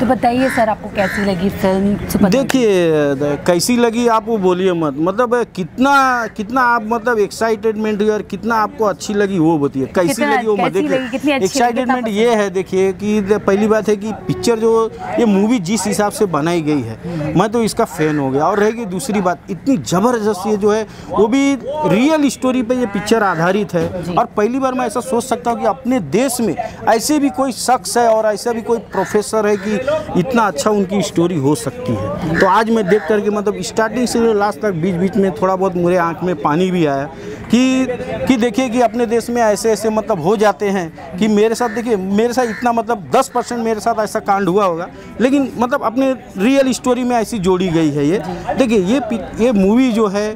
तो बताइए सर आपको कैसी लगी फ़िल्म देखिए कैसी लगी आप वो बोलिए मत। मतलब कितना कितना आप मतलब एक्साइटेडमेंट हुई और कितना आपको अच्छी लगी वो बताइए। कैसी लगी वो मत देखिए। एक्साइटेडमेंट ये है देखिए कि पहली बात है कि पिक्चर जो ये मूवी जिस हिसाब से बनाई गई है मैं तो इसका फ़ैन हो गया। और रहेगी दूसरी बात इतनी ज़बरदस्त ये जो है वो भी रियल स्टोरी पर ये पिक्चर आधारित है। और पहली बार मैं ऐसा सोच सकता हूँ कि अपने देश में ऐसे भी कोई शख्स है और ऐसा भी कोई प्रोफेसर है कि इतना अच्छा उनकी स्टोरी हो सकती है। तो आज मैं देख करके मतलब स्टार्टिंग से लास्ट तक बीच बीच में थोड़ा बहुत मेरे आँख में पानी भी आया कि कि देखिए कि अपने देश में ऐसे ऐसे मतलब हो जाते हैं कि मेरे साथ देखिए, मेरे साथ इतना मतलब 10 परसेंट मेरे साथ ऐसा कांड हुआ होगा, लेकिन मतलब अपने रियल स्टोरी में ऐसी जोड़ी गई है ये। देखिए ये ये मूवी जो है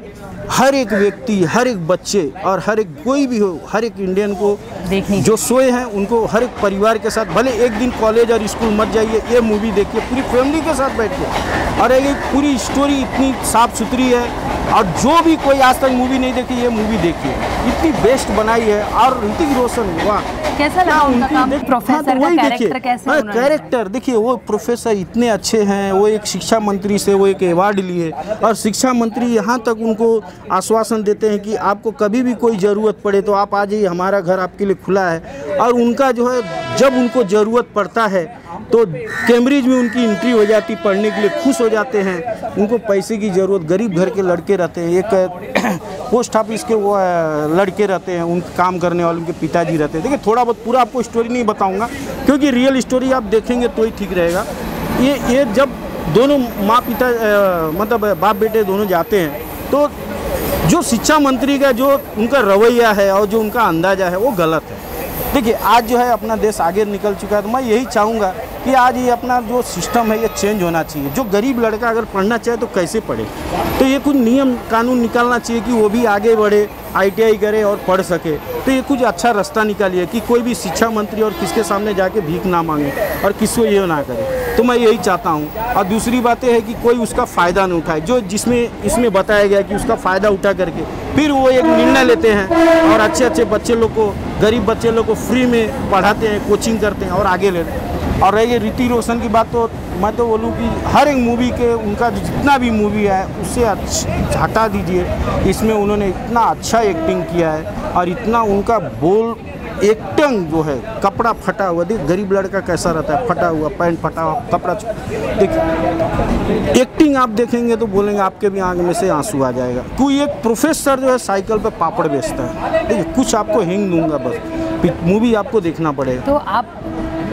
हर एक व्यक्ति हर एक बच्चे और हर एक कोई भी हो हर एक इंडियन को देखनी जो सोए हैं उनको हर एक परिवार के साथ भले एक दिन कॉलेज और स्कूल मत जाइए ये मूवी देखिए पूरी फैमिली के साथ बैठ के और ये पूरी स्टोरी इतनी साफ़ सुथरी है और जो भी कोई आज तक मूवी नहीं देखी ये मूवी देखिए इतनी बेस्ट बनाई है। और ऋतिक रोशन वाह। कैसा लगा उनका काम? हाँ, प्रोफेसर तो का कैरेक्टर। कैसे हाँ, कैरेक्टर देखिए वो प्रोफेसर इतने अच्छे हैं वो एक शिक्षा मंत्री से वो एक अवार्ड लिए। और शिक्षा मंत्री यहाँ तक उनको आश्वासन देते हैं कि आपको कभी भी कोई ज़रूरत पड़े तो आप आ जाइए हमारा घर आपके लिए खुला है। और उनका जो है जब उनको ज़रूरत पड़ता है तो कैम्ब्रिज में उनकी इंट्री हो जाती, पढ़ने के लिए खुश हो जाते हैं। उनको पैसे की ज़रूरत, गरीब घर के लड़के रहते हैं। एक पोस्ट ऑफ़िस के वो लड़के रहते हैं उन काम करने वाले, उनके पिताजी रहते हैं। देखिए, थोड़ा बहुत पूरा आपको स्टोरी नहीं बताऊँगा, क्योंकि रियल स्टोरी आप देखेंगे तो ही ठीक रहेगा। ये ये जब दोनों माँ पिता मतलब बाप बेटे दोनों जाते हैं तो जो शिक्षा मंत्री का जो उनका रवैया है और जो उनका अंदाज़ा है, वो गलत है। देखिए, आज जो है अपना देश आगे निकल चुका है तो मैं यही चाहूँगा कि आज ये अपना जो सिस्टम है, ये चेंज होना चाहिए। जो गरीब लड़का अगर पढ़ना चाहे तो कैसे पढ़े? तो ये कुछ नियम, कानून निकालना चाहिए कि वो भी आगे बढ़े आईटीआई करे और पढ़ सके। तो ये कुछ अच्छा रास्ता निकालिए कि कोई भी शिक्षा मंत्री और किसके सामने जाके भीख ना मांगे और किसको ये ना करे। तो मैं यही चाहता हूँ। और दूसरी बात यह है कि कोई उसका फ़ायदा न उठाए। जो जिसमें, इसमें बताया गया कि उसका फ़ायदा उठा करके, फिर वो एक निर्णय लेते हैं और अच्छे अच्छे बच्चे लोग को गरीब बच्चे लोग को फ्री में पढ़ाते हैं कोचिंग करते हैं और आगे लेते हैं। और रही ऋतिक रोशन की बात तो मैं तो बोलूँ कि हर एक मूवी के, उनका जितना भी मूवी है उससे अच्छा हटा दीजिए। इसमें उन्होंने इतना अच्छा एक्टिंग किया है और इतना उनका बोल एक्टिंग जो है कपड़ा फटा हुआ देख गरीब लड़का कैसा रहता है फटा हुआ पैंट फटा हुआ कपड़ा देखिए एक्टिंग आप देखेंगे तो बोलेंगे आपके भी आँख में से आँसू आ जाएगा। कोई एक प्रोफेसर जो है साइकिल पे पापड़ बेचता है। देखिए कुछ आपको हिंग दूँगा बस मूवी आपको देखना पड़ेगा। तो आप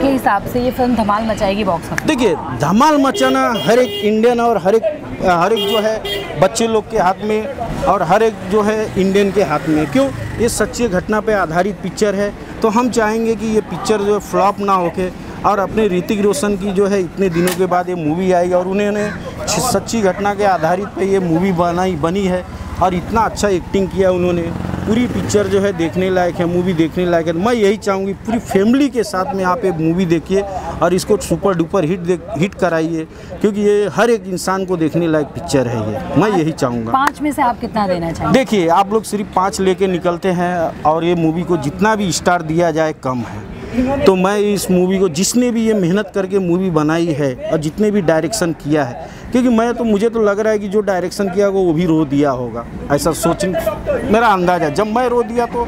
के हिसाब से ये फ़िल्म धमाल मचाएगी बॉक्स ऑफ़िस देखिए धमाल मचाना हर एक इंडियन और हर एक हर एक जो है बच्चे लोग के हाथ में और हर एक जो है इंडियन के हाथ में। क्यों? ये सच्ची घटना पे आधारित पिक्चर है। तो हम चाहेंगे कि ये पिक्चर जो है फ्लॉप ना होके और अपने ऋतिक रोशन की जो है इतने दिनों के बाद ये मूवी आई और उन्होंने सच्ची घटना के आधारित पे ये मूवी बनाई, बनी है और इतना अच्छा एक्टिंग किया उन्होंने। पूरी पिक्चर जो है देखने लायक है, मूवी देखने लायक है। मैं यही चाहूँगी पूरी फैमिली के साथ में आप ये मूवी देखिए। और इसको सुपर डुपर हिट देख हिट कराइए क्योंकि ये हर एक इंसान को देखने लायक पिक्चर है ये। मैं यही चाहूँगा। पाँच में से आप कितना देना चाहेंगे? देखिए आप लोग सिर्फ़ पाँच लेके निकलते हैं और ये मूवी को जितना भी स्टार दिया जाए कम है। तो मैं इस मूवी को जिसने भी ये मेहनत करके मूवी बनाई है और जितने भी डायरेक्शन किया है क्योंकि मैं तो मुझे तो लग रहा है कि जो डायरेक्शन किया होगा वो भी रो दिया होगा। ऐसा सोच मेरा अंदाज़ा जब मैं रो दिया तो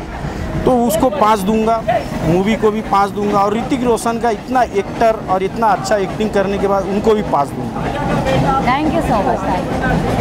तो उसको पाँच दूँगा मूवी को भी पाँच दूँगा और ऋतिक रोशन का इतना एक्टर और इतना अच्छा एक्टिंग करने के बाद उनको भी पाँच दूँगा। Thank you so much